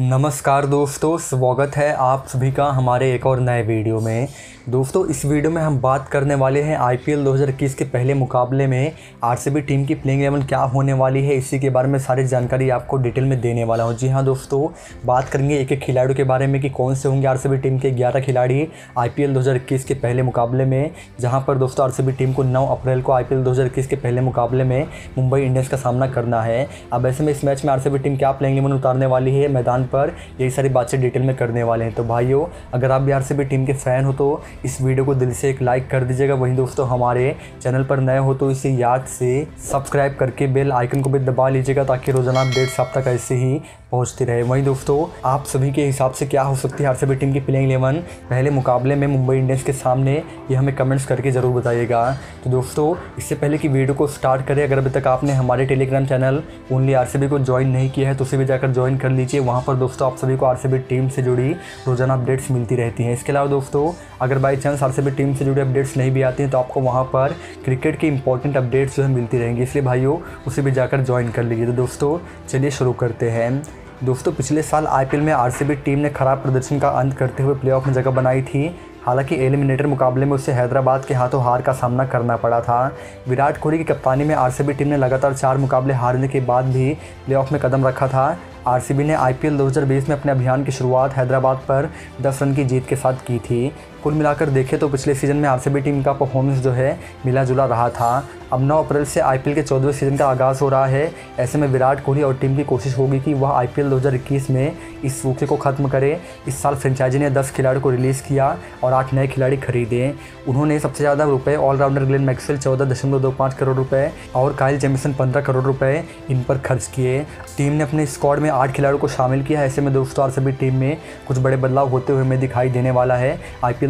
नमस्कार दोस्तों स्वागत है आप सभी का हमारे एक और नए वीडियो में। दोस्तों, इस वीडियो में हम बात करने वाले हैं आईपीएल 2021 के पहले मुकाबले में आरसीबी टीम की प्लेइंग एलेवन क्या होने वाली है, इसी के बारे में सारी जानकारी आपको डिटेल में देने वाला हूँ। जी हाँ, दोस्तों, बात करेंगे एक एक खिलाड़ियों के बारे में कि कौन से होंगे आरसीबी टीम के ग्यारह खिलाड़ी आई पी के पहले मुकाबले में, जहाँ पर दोस्तों आरसीबी टीम को नौ अप्रैल को आई पी के पहले मुकाबले में मुंबई इंडियंस का सामना करना है। अब ऐसे में इस मैच में आरसीबी टीम क्या प्लेइंग एलेवन उतारने वाली है, मैदान पर यही सारी बातचीत डिटेल में करने वाले हैं। तो भाइयों, अगर आप भी आरसीबी टीम के फ़ैन हो तो इस वीडियो को दिल से एक लाइक कर दीजिएगा। वहीं दोस्तों, हमारे चैनल पर नए हो तो इसे याद से सब्सक्राइब करके बेल आइकन को भी दबा लीजिएगा ताकि रोज़ाना अपडेट्स आप तक ऐसे ही पहुँचती रहे। वहीं दोस्तों, आप सभी के हिसाब से क्या हो सकती है? आरसीबी टीम की प्लेइंग इलेवन पहले मुकाबले में मुंबई इंडियंस के सामने, ये हमें कमेंट्स करके ज़रूर बताइएगा। तो दोस्तों, इससे पहले कि वीडियो को स्टार्ट करें, अगर अभी तक आपने हमारे टेलीग्राम चैनल ओनली आरसीबी को ज्वाइन नहीं किया है तो उसे भी जाकर ज्वाइन कर लीजिए। वहाँ पर दोस्तों, आप सभी को आरसीबी टीम से जुड़ी रोज़ाना अपडेट्स मिलती रहती हैं। इसके अलावा दोस्तों, अगर बाई चांस आर टीम से जुड़े अपडेट्स नहीं भी आती हैं तो आपको वहाँ पर क्रिकेट की इंपॉर्टेंट अपडेट्स जो है मिलती रहेंगी। इसलिए भाइयों, उसे भी जाकर ज्वाइन कर लीजिए। तो दोस्तों, चलिए शुरू करते हैं। दोस्तों, पिछले साल आईपीएल में आरसीबी टीम ने खराब प्रदर्शन का अंत करते हुए प्लेऑफ में जगह बनाई थी। हालाँकि एलिमिनेटर मुकाबले में उसे हैदराबाद के हाथों हार का सामना करना पड़ा था। विराट कोहली की कप्तानी में आरसीबी टीम ने लगातार चार मुकाबले हारने के बाद भी प्लेऑफ में कदम रखा था। आरसीबी ने आईपीएल 2020 में अपने अभियान की शुरुआत हैदराबाद पर 10 रन की जीत के साथ की थी। कुल मिलाकर देखें तो पिछले सीज़न में आरसीबी टीम का परफॉर्मेंस जो है मिला जुला रहा था। अब 9 अप्रैल से आईपीएल के चौदहवें सीज़न का आगाज़ हो रहा है। ऐसे में विराट कोहली और टीम की कोशिश होगी कि वह आईपीएल 2021 में इस सूखे को ख़त्म करे। इस साल फ्रेंचाइजी ने 10 खिलाड़ी को रिलीज़ किया और आठ नए खिलाड़ी खरीदे। उन्होंने सबसे ज़्यादा रुपए ऑलराउंडर ग्लेन मैक्सवेल चौदह दशमलव दो पाँच करोड़ रुपये और काइल जेमिसन पंद्रह करोड़ रुपये इन पर खर्च किए। टीम ने अपने स्क्वाड में आठ खिलाड़ियों को शामिल किया है। ऐसे में दोस्तों आर सभी टीम में कुछ बड़े बदलाव होते हुए हमें दिखाई देने वाला है आई पी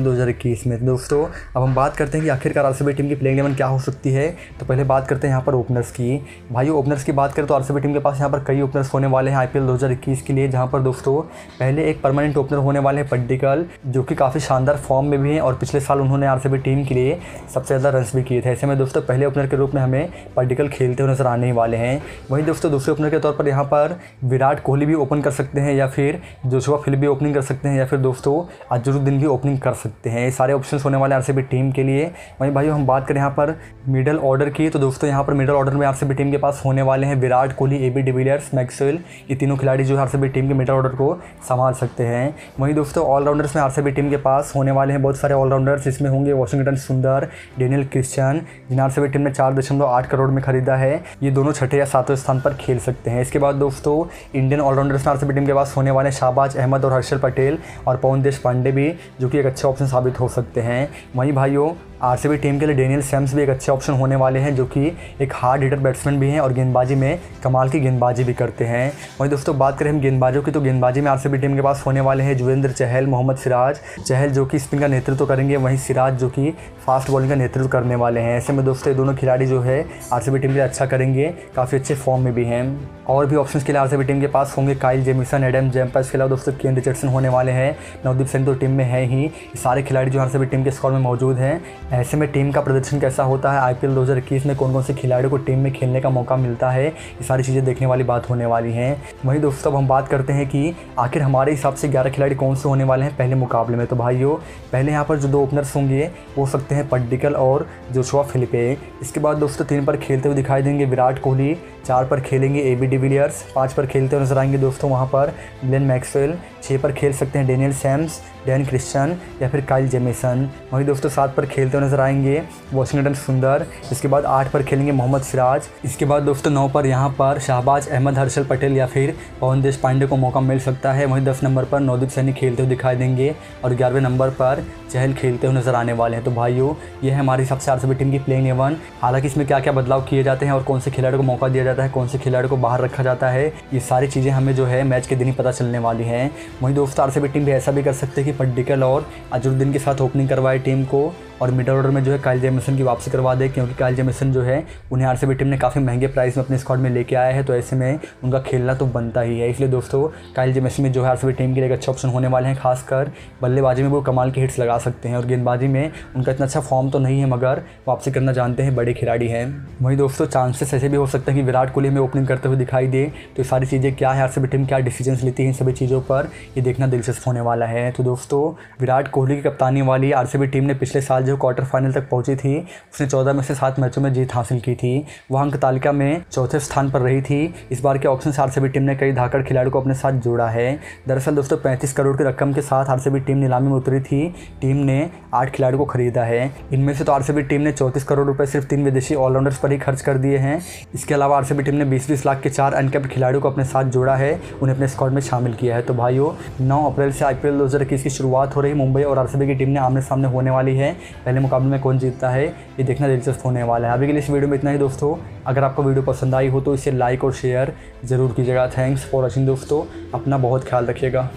में। दोस्तों, अब हम बात करते हैं कि आखिरकार आरसीबी टीम की प्लेइंग इलेवन क्या हो सकती है। तो पहले बात करते हैं यहाँ पर ओपनर्स की। भाई, ओपनर्स की बात करें तो आर टीम के पास यहाँ पर कई ओपनर्स होने वाले हैं आई पी के लिए, जहाँ पर दोस्तों, पहले एक परमानेंट ओपनर होने वाले हैं पड्डिकल, जो कि काफ़ी शानदार फॉर्म में भी हैं और पिछले साल उन्होंने आर टीम के लिए सबसे ज़्यादा रन भी किए थे। ऐसे में दोस्तों, पहले ओपनर के रूप में हमें पड्डिकल खेलते हुए नज़र आने वाले हैं। वहीं दोस्तों, दूसरे ओपनर के तौर पर यहाँ पर विराट कोहली भी ओपन कर सकते हैं या फिर जोशुआ फिल भी ओपनिंग कर सकते हैं या फिर दोस्तों अजरुद्दीन भी ओपनिंग कर सकते हैं। ये सारे ऑप्शन होने वाले आर टीम के लिए। वहीं भाई हम बात करें यहाँ पर मिडल ऑर्डर की तो दोस्तों यहाँ पर मिडल ऑर्डर में आरसीबी टीम के पास होने वाले हैं Virat Kohli A B de Villiers Maxwell ये तीनों खिलाड़ी जो है टीम के मिडल ऑर्डर को संभाल सकते हैं। वहीं दोस्तों ऑलराउंडर्स में आर टीम के पास होने वाले हैं बहुत सारे ऑलराउंडर्स इसमें होंगे वॉशिंगटन सुंदर डेनियल क्रिश्चियन जिन्हें आर टीम ने चार दशमलव आठ करोड़ में खरीदा है। ये दोनों छठे या सातवें स्थान पर खेल सकते हैं। इसके बाद दोस्तों इंडियन ऑलराउंडर में सभी टीम के पास होने वाले शाहबाज अहमद और हर्षल पटेल और पवन देश पांडे भी, जो कि एक अच्छे ऑप्शन साबित हो सकते हैं। वहीं भाइयों आरसीबी टीम के लिए डेनियल सैम्स भी एक अच्छे ऑप्शन होने वाले हैं, जो कि एक हार्ड हिटर बैट्समैन भी हैं और गेंदबाजी में कमाल की गेंदबाजी भी करते हैं। वहीं दोस्तों, बात करें हम गेंदबाजों की तो गेंदबाजी में आरसीबी टीम के पास होने वाले हैं जुवेंद्र चहल, मोहम्मद सिराज। चहल जो कि स्पिन का नेतृत्व करेंगे, वहीं सिराज जो कि फास्ट बॉलिंग का नेतृत्व करने वाले हैं। ऐसे में दोस्तों, ये दोनों खिलाड़ी जो है आर टीम के लिए अच्छा करेंगे, काफ़ी अच्छे फॉर्म में भी हैं। और भी ऑप्शन के लिए आर टीम के पास होंगे काइल जेमिसन एडम जैम्पा इसके अलावा दोस्तों केन रिचर्डसन होने वाले हैं। नवदीप सिंह तो टीम में है ही। सारे खिलाड़ी जो आर टीम के स्कॉर में मौजूद हैं। ऐसे में टीम का प्रदर्शन कैसा होता है? आईपीएल 2021 में कौन कौन से खिलाड़ियों को टीम में खेलने का मौका मिलता है? ये सारी चीज़ें देखने वाली बात होने वाली हैं। वहीं दोस्तों, अब हम बात करते हैं कि आखिर हमारे हिसाब से ग्यारह खिलाड़ी कौन से होने वाले हैं पहले मुकाबले में। तो भाइयों, पहले यहाँ पर जो दो ओपनर्स होंगे, वो सकते हैं पड्डिकल और जोशुआ फिलिपे। इसके बाद दोस्तों, तीन पर खेलते हुए दिखाई देंगे विराट कोहली चार पर खेलेंगे ए बी डिविलियर्स पाँच पर खेलते हुए नज़र आएँगे दोस्तों वहाँ पर। ग्लेन मैक्सवेल छः पर खेल सकते हैं डेनियल सैम्स डैन क्रिश्चन या फिर काइल जेमिसन वहीं दोस्तों सात पर खेलते हुए नज़र आएँगे वॉशिंगटन सुंदर इसके बाद आठ पर खेलेंगे मोहम्मद सिराज। इसके बाद दोस्तों नौ पर यहाँ पर शाहबाज अहमद, हर्षल पटेल या फिर पवन देश पांडे को मौका मिल सकता है। वहीं दस नंबर पर नवदीप सैनी खेलते हुए दिखाई देंगे और ग्यारहवें नंबर पर चहल खेलते हुए नज़र आने वाले हैं। तो भाइयों, ये हमारी सबसे आर टीम की प्लेइंग एवन हालाँकि इसमें क्या क्या बदलाव किए जाते हैं और कौन से खिलाड़ी को मौका दिया जाता है कौन से खिलाड़ी को बाहर रखा जाता है। ये सारी चीज़ें हमें जो है मैच के दिन ही पता चलने वाली हैं। वहीं दोस्तों आर टीम भी ऐसा भी कर सकते हैं कि पड्डिकल और अजरुद्दीन के साथ ओपनिंग करवाए टीम को। और मिडल ऑर्डर में जो है काइल जेमिसन की वापसी करवा दे, क्योंकि काइल जेमिसन जो है, उन्हें आरसीबी टीम ने काफ़ी महँगे प्राइस में अपने स्कॉड में लेके आया है तो ऐसे में उनका खेलना तो बनता ही है। इसलिए दोस्तों काइल जेमिसन में जो है आर टीम के लिए एक अच्छा ऑप्शन होने वाले हैं, खासकर बल्लेबाजी में वो कमाल के हिट्स लगा सकते हैं, और गेंदबाजी में उनका इतना अच्छा फॉर्म तो नहीं है, मगर वापसी करना जानते हैं, बड़े खिलाड़ी हैं। वहीं दोस्तों चांसेस ऐसे भी हो सकते हैं कि विराट कोहली हमें ओपनिंग करते हुए दिखाई दे तो ये सारी चीज़ें क्या है? आर टीम क्या डिसीज़न लेती है इन सभी चीज़ों पर, ये देखना दिलचस्प होने वाला है। तो दोस्तों, विराट कोहली की कप्तानी वाली आरसीबी टीम ने पिछले साल जो क्वार्टर फाइनल तक पहुँची थी, उसने चौदह में से सात मैचों में जीत हासिल की थी। वह अंक तालिका में चौथे स्थान पर रही थी। इस बार के ऑप्शन से आर टीम ने कई धाकड़ खिलाड़ियों को अपने साथ जोड़ा है। दरअसल दोस्तों, पैंतीस करोड़ की रकम के साथ आरसीबी टीम नीलामी में उतरी थी। टीम ने आठ खिलाड़ियों को खरीदा है। इनमें से तो आरसीबी टीम ने चौंतीस करोड़ रुपए सिर्फ़ तीन विदेशी ऑलराउंडर्स पर ही खर्च कर दिए हैं। इसके अलावा आरसीबी टीम ने बीस बीस लाख के चार अनकैप्ड खिलाड़ियों को अपने साथ जोड़ा है। उन्हें अपने स्क्वाड में शामिल किया है। तो भाइयों, नौ अप्रैल से आईपीएल दो हज़ार इक्कीस की शुरुआत हो रही। मुंबई और आरसीबी की टीम ने आमने सामने होने वाली है। पहले मुकाबले में कौन जीतता है, ये देखना दिलचस्प होने वाला है। अभी के लिए इस वीडियो में इतना ही दोस्तों। अगर आपको वीडियो पसंद आई हो तो इसे लाइक और शेयर ज़रूर कीजिएगा। थैंक्स फॉर वॉचिंग दोस्तों। अपना बहुत ख्याल रखिएगा।